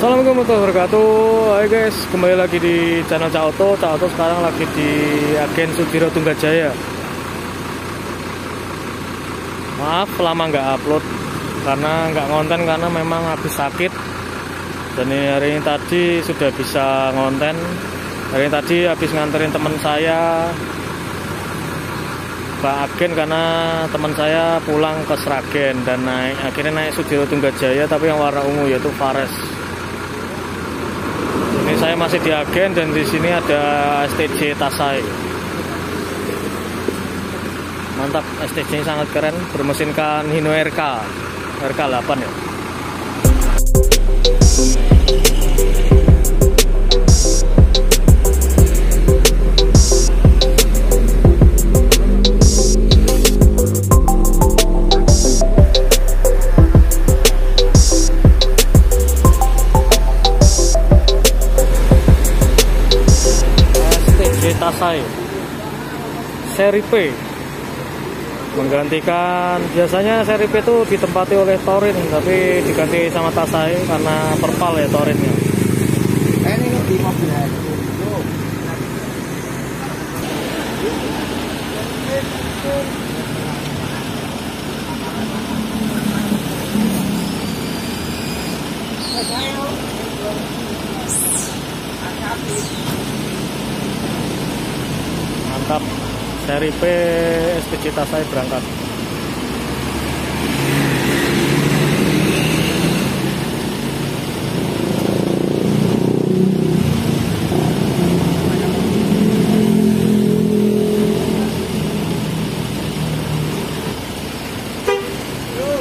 Assalamualaikum warahmatullahi wabarakatuh. Hai guys, kembali lagi di channel Cak Oto. Cak Oto sekarang lagi di agen Sudiro Tunggajaya. Maaf lama nggak upload. Karena nggak ngonten karena memang habis sakit. Dan hari ini tadi sudah bisa ngonten. Hari ini tadi habis nganterin teman saya Pak Agen karena teman saya pulang ke Sragen dan naik akhirnya naik Sudiro Tunggajaya tapi yang warna ungu yaitu Fares saya masih di agen dan di sini ada STJ Tasai. Mantap, STJ sangat keren, bermesinkan Hino RK, RK 8 ya. Tasai seri P. Menggantikan biasanya seri P itu ditempati oleh Torin tapi diganti sama Tasai karena perpal ya Torinnya. Di mantap seri P SPC Tasai berangkat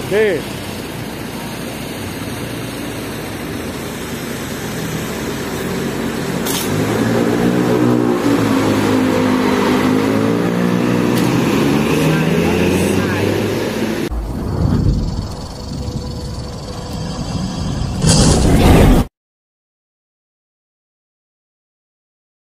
Oke. Okay.